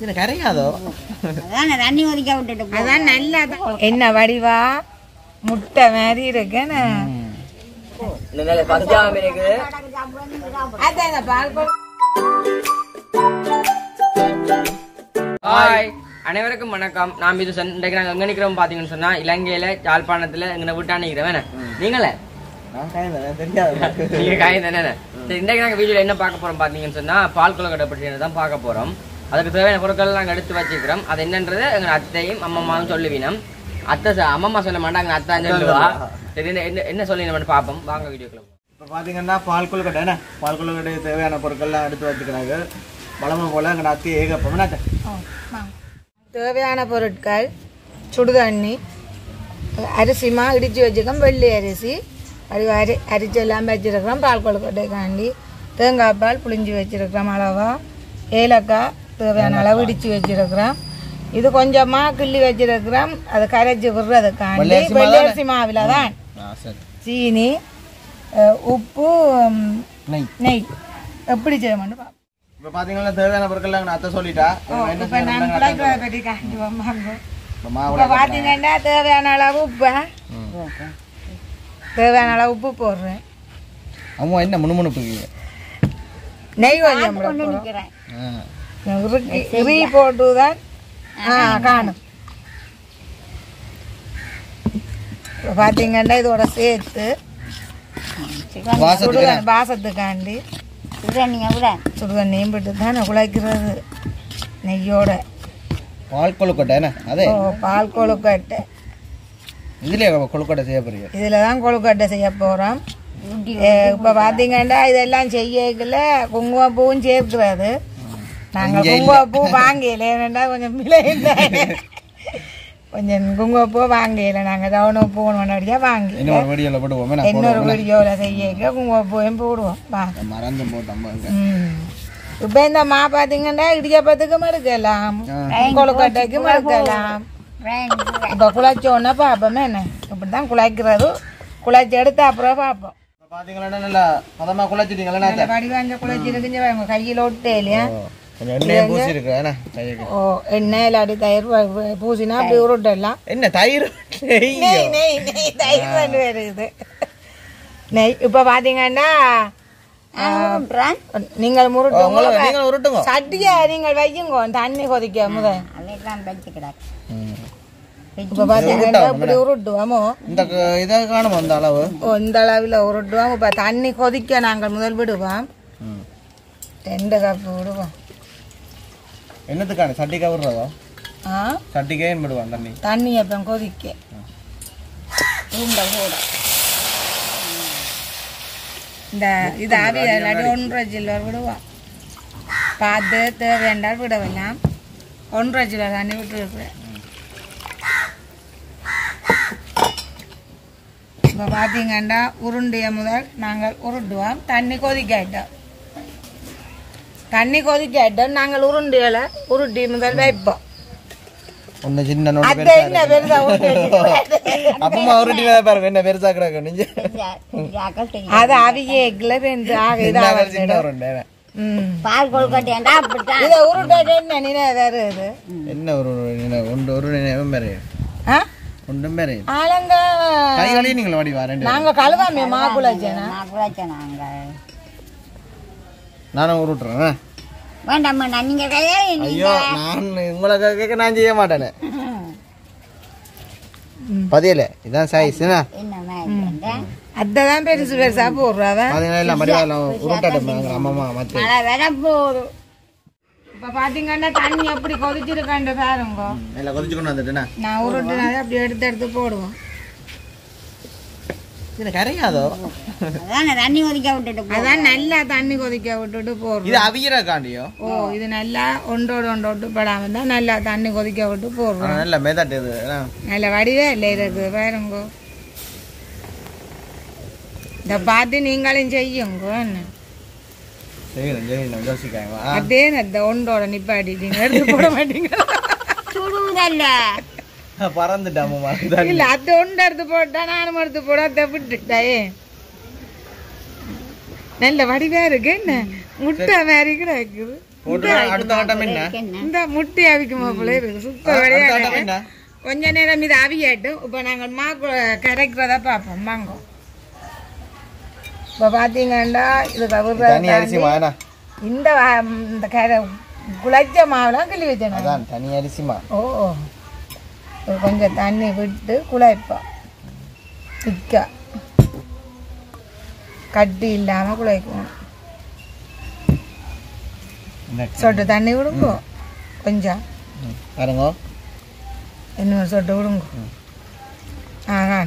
இது கரையாதோ அதான் தண்ணி ஒதுக்க விட்டுட்டு. அதான் நல்லா என்ன வடிவா முட்டை மாதிரி இருக்குன்னு ஹாய் அனைவருக்கும் வணக்கம் நாம் இது இன்றைக்கு நாங்கள் எங்கே நிற்கிறோம் பார்த்தீங்கன்னு சொன்னா இலங்கையில யாழ்ப்பாணத்துல எங்களை விட்டா நிற்கிறோம் என்ன நீங்களே நான் கரையாத தெரியாது நீங்க காயம் தானே சரி இன்றைக்கு நாங்கள் வீடியோவில் என்ன பார்க்க போறோம் பார்த்தீங்கன்னு சொன்னா பால் கொலக்கட்டை பற்றி தான் பார்க்க போறோம் அதுக்கு தேவையான பொருட்கள் நாங்கள் எடுத்து வச்சுக்கிறோம் அது என்னன்றது எங்கள் அத்தையும் அம்மம்மாவும் சொல்லுவீனம் அத்தை அம்மம்மா சொல்ல மாட்டாங்க அத்தை சொல்லுவா. சரி என்ன- என்ன சொல்லி நம்ம பார்ப்போம் வாங்க வீடியோக்குள்ள. இப்போ பார்த்தீங்கன்னா பால் கொழுக்கட்டை என்ன? பால் கொழுக்கட்டை தேவையான பொருட்கள்லாம் எடுத்து வச்சுக்கிறாங்க வளமை போல எங்கள் அத்தி? ஏகப்பம் என்ன தேவையான பொருட்கள் சுடுதண்ணி அரிசிமா இடித்து வச்சுக்கோம் வெள்ளி அரிசி அது அரி அரிசி எல்லாம் வச்சிருக்கிறோம் பால் கொழுக்கட்டைக்காண்டி. தேங்காய் பால் புளிஞ்சு வச்சிருக்கிறோம் அளவா ஏலக்காய் தேவையான அளவு இடித்து வச்சிருக்கிறோம். இது கொஞ்சமாக கிள்ளி வச்சிருக்கிறோம். அது கரைச்சி விடுறதுக்காண்டி வெள்ளரிசி மாவில் தான்? சரி. சீனி உப்பு நெய். நெய். எப்படி பார்ப்போம் இப்போ பார்த்தீங்கன்னா தேவையான பொருட்கள்லாம் எங்கள் அத்தை சொல்லிட்டா. இப்ப நான் பற்றி காட்டுவோம் வாங்க இப்போ பார்த்தீங்கன்னா தேவையான அளவு உப்பு. தேவையான அளவு உப்பு போடுறேன். அம்மா என்ன முணுமுணுப்பு நெய் கொஞ்சம் போட போறோம். நிக்கிறேன். இறுக்கி- இறி போட்டு தான் ஆ காணும் பார்த்தீங்கன்னா இதோட சேர்த்து சுடுதண்ணி வாசத்துக்காண்டி சுடுதண்ணியை விட. சுடுதண்ணியும் விட்டு தான் குழைக்கிறது நெய்யோட பால் கொழுக்கட்டை அதே பால் கொழுக்கட்டை இதுலயே கொழுக்கட்டை செய்ய போறீங்க இதில் தான் கொழுக்கட்டை செய்ய போகிறோம் இப்போ பார்த்தீங்கன்னா இதெல்லாம் செய்யக்குள்ள குங்குமப்பூவும் சேர்க்கிறது நாங்கள் குங்குமப்பூ வாங்கல ஏன்னா கொஞ்சம் விலை இல்லை. கொஞ்சம் குங்குமப்பூ வாங்கல நாங்கள் டவுனுக்கு போகணும் அடியா வாங்கி இன்னொரு வீடியோவில் போடுவோம் இன்னொரு வீடியோவில் செய்யக்க குங்குமப்பூவையும் போடுவோம். வாங்க மறந்து போட்டோம் இப்போ இந்த மா பார்த்தீங்கன்னா இடியப்பத்துக்கும் எடுக்கலாம். கொழுக்கட்டைக்கும் எடுக்கலாம். இப்போ குழைச்சோன்னா பார்ப்போமே என்ன? இப்படி தான் குழைக்கிறது. குழைச்சி எடுத்து அப்புறம் பார்ப்போம். பார்த்தீங்கன்னா நல்லா பதமாக குழைச்சிட்டீங்களா வடிவாஞ்ச குழைச்சிருக்குஞ்ச உங்க கையில் ஒட்டு இல்லையா? கொஞ்சம் எண்ணெயும் பூசி இருக்கு என்ன கைக்கு ஓ எண்ணெய் இல்லாட்டி தயிர் பூசினா அப்படி உருட்டலாம் என்ன தயிர்? நெய் நெய் நெய் தயிர் ரெண்டு வருது. நெய் இப்போ பார்த்தீங்கன்னா. நீங்கள் உருட்டுங்க. சட்டியா நீங்கள் வையுங்க தண்ணி கொதிக்க கிடக்கு. இப்போ பார்த்தீங்கன்னா இப்படி உருட்டுவோமோ. இந்த க- இதை காணும் அந்த அளவு? ஓ இந்த அளவில் உருட்டுவோம். இப்போ தண்ணி கொதிக்க நாங்கள் முதல் விடுவோம். ரெண்டு கப் விடுவோம். என்னத்துக்கான? சட்டிக்கா விடுறதோ ஆ? சட்டிக்கே விடுவான் தண்ணி? தண்ணி அப்போ கொதிக்க. உருண்டை கூட. இந்த இது ஆவி இல்லாட்டி ஒன்றரை சில்லர் விடுவோம் பார்த்து தேவையாண்டால் விட வேண்டாம் ஒன்றரை சில்லர் தண்ணி விட்டுருக்குறேன் இப்போ பார்த்தீங்கன்னா உருண்டைய முதல் நாங்கள் உருட்டுவோம். தண்ணி கொதிக்காட்டோம் தண்ணி கொதிக்காட்டோம் நாங்கள் உருண்டைகளை உருட்டி முதல் வைப்போம் ஒன்று சின்ன என்ன உருண்டை அப்பமா உருட்டி பாருங்க என்ன பெருசா கிடக்கு நீங்க. அது அவியேக்கில் ரெண்டு ஆக என்ன இதாக வேற சின்ன உருண்டை ம் பால் கொழுக்கட்டையாண்டா அப்படித்தான். இதை என்ன என்ன ஒரு ஒன்று ஆ ஒன்றும் பேரு ஆளுங்க நீங்கள் நாங்க கழுவாமே குழைச்சேன் நாங்க. நானும் உருட்டுறேன் வேண்டாம் வேண்டாம் நீங்க கையே ஐயோ நான் உங்களை கேட்க நான் செய்ய மாட்டேனே. பதியல. இதான் சைஸ் அதான் பெருசு பெருசா போகுது இப்ப பாத்தீங்கன்னா தண்ணி எப்படி கொதிச்சிருக்காண்டு பாருங்க. நான் உருட்டுனாலே அப்படி எடுத்து எடுத்து போடுவோம். இது கரையாதோ அதான் தண்ணி ஒதுக்க விட்டுட்டு. அதான் நல்லா தண்ணி கொதிக்க விட்டுட்டு போடுறோம் இது அவியற காண்டியோ? ஓ இது நல்லா ஒன்றோடு ஒன்றோட்டு படாம தான் நல்லா தண்ணி கொதிக்க விட்டு போடுறோம் நல்ல மெதட்டு இது என்ன? நல்ல வடிவே இல்லை இருக்குது பாருங்க. இதை பார்த்து நீங்களும் செய்யுங்க என்ன? செய்யணும் செய்யணும் யோசிக்காங்க வா. அதே இந்த ஒன்றோட நிப்பாட்டிட்டீங்க எடுத்து போட மாட்டீங்க. சுடுதல்ல. இல்ல அது ஒன்று எடுத்து போட்டா நானும் எடுத்து போட அதை விட்டுட்டாயே நல்ல வடிவா இருக்கு என்ன? முட்டை மாதிரி கூட இருக்குது. போட்டு அடுத்த கட்டம் என்ன? இந்த முட்டை அவிக்குமா போல இருக்கு சூப்பர் அடுத்த வழியா கொஞ்ச நேரம் இது அவியட்டும். இப்போ நாங்கள் மா கரைக்கிறத பார்ப்போம். வாங்க. இப்போ பார்த்தீங்கன்னா இது தனி அரிசி கவுர் மாடா இந்த இந்த கரை குழைச்ச மாவுலாம் கிள்ளி வச்சேன் தனி அரிசிமா ஓ இது கொஞ்சம் தண்ணி விட்டு குழைப்போம் திக்கா கட்டி இல்லாமல் குழைக்கணும் சொட்டு தண்ணி விடுங்க. கொஞ்சம். பாருங்க. இன்னொரு சொட்டு விடுங்க. ஆஹா.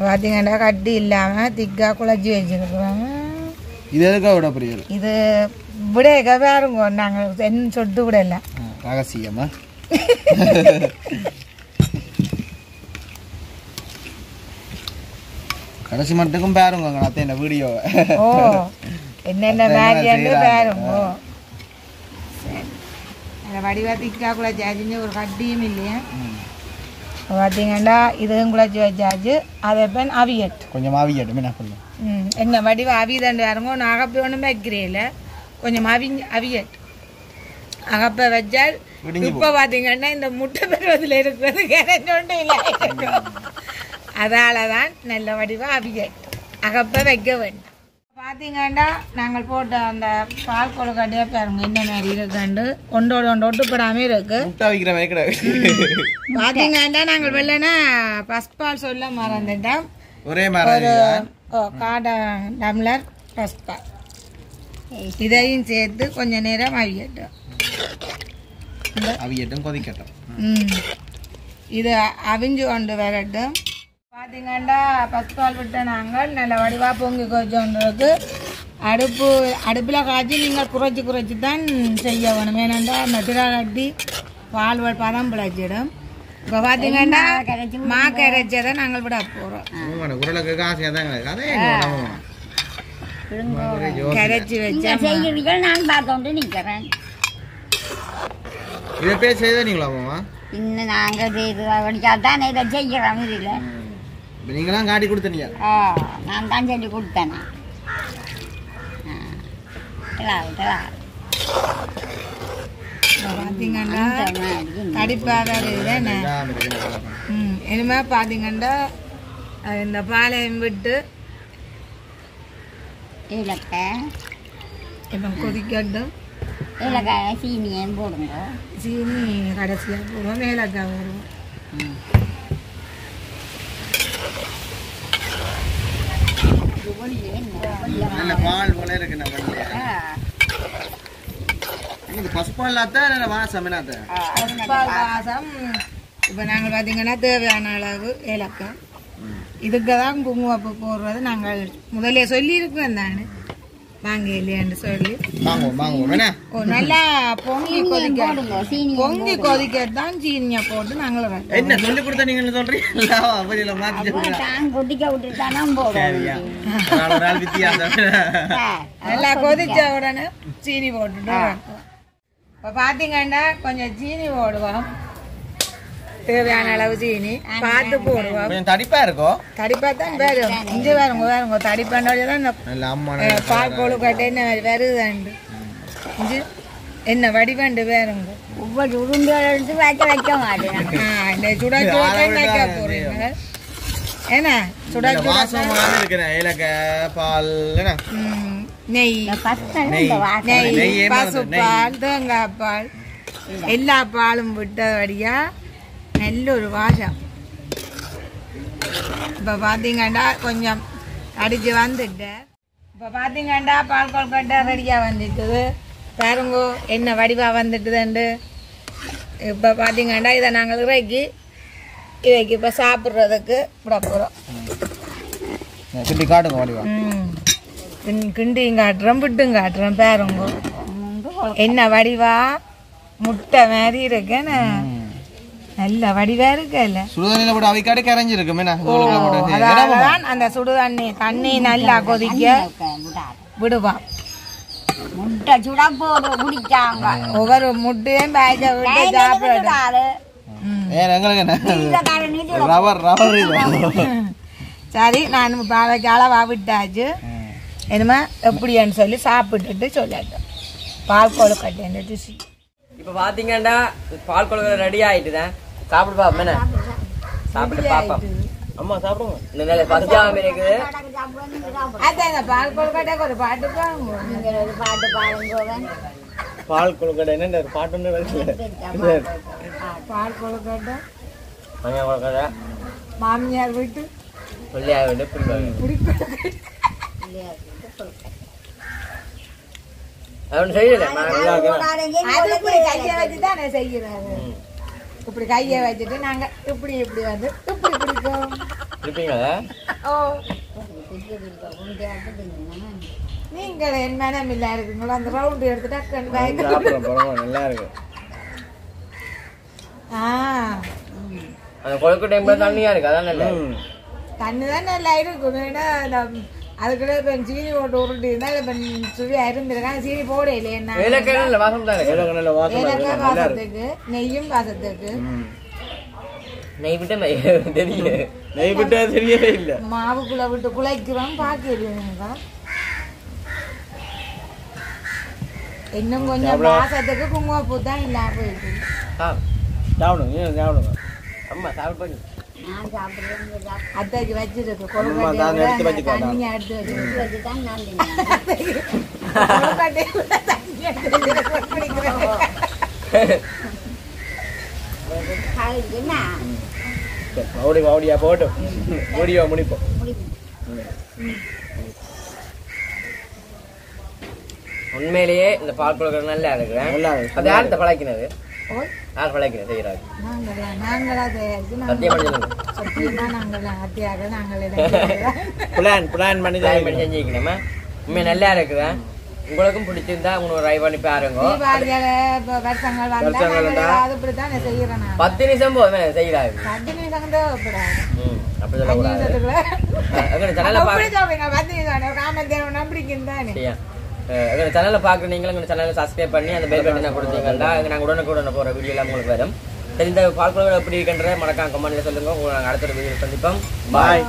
பார்த்தீங்கன்னா கட்டி இல்லாமல் திக்காக குழச்சி வச்சுருக்குறோம் இது எதுக்கா விட புரியல இது விடையக்க பாருங்க. நாங்கள் என்ன சொட்டு விடல. ரகசியமா? கடைசி மட்டுக்கும் பாருங்க அத்தை இந்த வீடியோவை என்னென்ன மேகின்னு பாருங்க. அந்த வடிவா திக்கா குழச்சி வச்சுன்னு ஒரு கட்டியும் இல்லையா. பார்த்தீங்கன்னா இதுவும் குழச்சி வச்சாச்சு அதை பெண் அவியட். கொஞ்சம் ஆவியட்டும் என்ன பண்ணும் என்ன வடிவ அவிதண்டு பாருங்க நான் அகப்பை ஒன்றும் வைக்கிறேன் கொஞ்சம் அவி அவியட். அகப்பை வச்சால் இப்போ பார்த்தீங்கன்னா இந்த முட்டை பருவத்தில் இருக்கிறது கரைஞ்சோண்டு இல்லை. அதால தான் நல்ல வடிவா அவியட் அகப்பை வைக்க வேண்டும். பார்த்தீங்கன்னா நாங்கள் போட்ட அந்த பால் கொழுக்கட்டையே பாருங்க என்ன மாதிரி இருக்குண்டு ஒன்றோடு ஒன்று ஒட்டுப்படாமல் இருக்கு. பார்த்தீங்கன்னா நாங்கள் வெள்ளனா பஸ்பால் சொல்ல மறந்துட்டோம். ஒரே ஓ காடை டம்ளர் பஸ்பால். இதையும் சேர்த்து கொஞ்ச நேரம் அவியட்டும். அவியட்டும் கொதிக்கட்டும். இது அவிஞ்சு கொண்டு வரட்டும். பார்த்தீங்கன்னா பஸ்பால் விட்ட நாங்கள் நல்ல வடிவாக பொங்கி கொச்சு கொண்டிருக்கு அடுப்பு அடுப்பில் காய்ச்சி நீங்கள் குறைச்சி குறைச்சி தான் செய்ய வேணும். ஏனென்றா அந்த திரா கட்டி பால் பதம் பிழைச்சிடும். இப்போ பார்த்தீங்கன்னா மா கரைச்சதை நாங்கள் விட போகிறோம் உருளைக்கு அதே நம்ம கரைச்சி வச்ச நான் பார்த்தோண்டு நிக்கிறேன். இதை பேர் செய்த நீங்களா மாமா? இன்னும் நாங்க செய்து வடிச்சாதான் இதை செய்கிறோம் இதுல இப்போ நீங்களாம் காட்டி கொடுத்தீங்க ஆ நான் தான் சொல்லி கொடுத்தேன். பார்த்தீங்கன்னா கடிப்பாக இதுதானே ம் பார்த்தீங்கன்னா இந்த பாலையும் விட்டு இப்போ கொதிக்கட்டும். ஏலக்காய் சீனியும் போடுங்க சீனி கடைசியாக போடுவோம் ஏலக்காய் போடுவோம் நல்ல பால் போல இருக்கு நம்ம வண்டியில. இது பசுப்பால் இல்லாத நல்ல வாசம் என்னத்த பால் வாசம் இப்போ நாங்கள் பார்த்தீங்கன்னா தேவையான அளவு ஏலக்காய் இதுக்கு தான் குங்குமப்பூ போடுறது நாங்கள் முதல்ல சொல்லியிருக்கிறோம் தானே வாங்க இல்லையான்னு சொல்லி. வாங்குவோம் வாங்குவோம் என்ன ஓ நல்லா பொங்கி கொதிக்க பொங்கி கொதிக்கத்தான் சீனியை போட்டு நாங்கள் வைப்போம். என்ன சொல்லி கொடுத்த நீங்க சொல்றீங்களா அப்படியில மாத்தி தான் கொதிக்க விட்டு தானே போடுவோம் ஒரு நாள் வித்தியாசம். நல்லா கொதிச்ச உடனே சீனி போட்டுட்டு வைப்போம். இப்போ பார்த்தீங்கன்னா கொஞ்சம் சீனி போடுவோம். தேவையான அளவு சீனி. பார்த்து போடுவோம். கொஞ்சம் தடிப்பா இருக்கும் தடிப்பா தான் வரும் இஞ்சி வருங்க வருங்க தடிப்பாண்டோட தான் அஹ், பால் கொழுக்கட்டை என்ன வருதாண்டு இஞ்சி என்ன வடிவண்டு வேறுங்க ஒவ்வொரு உருண்டை எடுத்து வைக்க வைக்க மாட்டேன். சுட சுட வைக்க போறீங்க. என்ன? சுட சுட ஏலக்காய் பால் என்ன? நெய். நெய். பசுப்பால் தேங்காய் பால் எல்லா பாலும் விட்டபடியா நல்ல ஒரு வாசம் இப்போ பார்த்தீங்கன்னா கொஞ்சம் அடிச்சு வந்துட்டேன் இப்போ பார்த்தீங்கன்னா பால் கொல்கட்டை ரெடியாக வந்துட்டுது பாருங்கோ என்ன வடிவாக வந்துட்டுதுண்டு இப்போ பார்த்தீங்கன்னா இதை நாங்கள் இறக்கி இதைக்கு இப்போ சாப்பிட்றதுக்கு விட போகிறோம் கிண்டி காட்டுங்க வடிவா கிண்டியும் காட்டுறோம் விட்டும் காட்டுறோம் பாருங்க என்ன வடிவா முட்டை மாதிரி இருக்குன்னு நல்ல வடிவா இருக்குல்ல சுடுதண்ணில போட்டு அவிக்காடு கரைஞ்சிருக்கும் அதான் அந்த சுடு தண்ணி தண்ணி நல்லா கொதிக்க விடுவான் முட்டை சுட போடு ஒவ்வொரு முட்டையும் பேக்க விட்டு இது சரி நான் பாவைக்கு அளவா விட்டாச்சு இனிமே எப்படின்னு சொல்லி சாப்பிட்டுட்டு சொல்லட்டும் பால் கொழுக்கட்டை ருசி இப்ப பாத்தீங்கன்னா பால் கொழுக்கட்டை ரெடி ஆயிட்டுதான். சாப்பிடு பாப்போம் என்ன? சாப்பிட்டு பாப்போம். அம்மா சாப்பிடுங்க. இந்த நிலை இருக்குது. அதான் பால் கொழுக்கட்டைக்கு ஒரு பாட்டு பாருங்க நீங்கள் ஒரு பாட்டு பாருங்க பால் கொழுக்கட்டை என்ன ஒரு பாட்டு பால் கொழுக்கட்டை மஞ்சள் கொழுக்கட்டை மாமியார் வீட்டு. வெள்ளையாக விட்டு அது ஒண்ணு செய்யல. தானே செய்கிறாரு இப்படி கையை வச்சுட்டு நாங்க இப்படி இப்படி வந்து இப்படி பிடிக்கும். இருப்பீங்களா ஓ. நீங்கள் என் மனம் இல்ல இருக்குங்களோ? அந்த ரவுண்டு எடுத்து டக்குன்னு பயங்கர சாப்பிடுறோம் பரவாயில்ல நல்லா இருக்கு. ஆ. அந்த கொழுக்கட்டை கூட தண்ணியா இருக்கு. அதான் நல்ல. தண்ணி தான் நல்லா இருக்கும். ஏன்னா அதுக்குள்ள இப்போ சீனி போட்டு உருட்டி இருந்தால் இப்போ சுவையாக இருந்திருக்காங்க சீனி போட இல்லையா ஏலக்காய் வாசத்துக்கு நெய்யும் வாசத்துக்கு. ம். நெய் விட்டு நெய் தெரியும் நெய் விட்டா தெரியவே இல்லை. மாவுக்குள்ள விட்டு குழைக்கிறோம் பாக்கிடுவீங்க இன்னும் கொஞ்சம் வாசத்துக்கு குங்குமப்பூ தான் இல்லாம போயிருக்கு சாப்பிடுங்க சாப்பிடுங்க. நான் சாப்பிடுறேன் அத்தைக்கு வச்சிருக்கு. தான் எடுத்து வச்சு மறுபடியா போட்டும் ஓடியா முடிப்போம். உண்மையிலேயே இந்த பால் கொழுக்கட்டை நல்லா இருக்கிறேன் நல்லா இருக்கு. அது யார்கிட்ட பழக்கினது? யார் நாங்களா நாங்களா தயாரிச்சு சத்தியம் நாங்கள் பண்ணி சொல்லுங்க. சத்தியமா நாங்களா அத்தியாக நாங்களே பிளான் பிளான் பண்ணி செஞ்சுக்கணுமா? உண்மை நல்லா இருக்குதேன் உங்களுக்கும் பிடிச்சிருந்தா உங்களுக்கு இப்படித்தான் செய்யறோம் நான் பத்து நிமிஷம் போதுமே செய்யறாரு. அப்படி சொல்லக்கூடாது. நிமிஷத்துக்குள்ள எங்க சேனல்ல நீங்களும் எங்கள் சேனலை சப்ஸ்கிரைப் பண்ணி அந்த பெல் பட்டனை கொடுத்தீங்கன்னா நாங்கள் உடனுக்குடனே போகிற வீடியோ எல்லாம் உங்களுக்கு வரும். சரி இந்த எப்படி இருக்கின்ற மறக்காம கமெண்ட்ல சொல்லுங்கள் உங்களுக்கு நாங்கள் அடுத்த வீடியோ சந்திப்போம். பாய்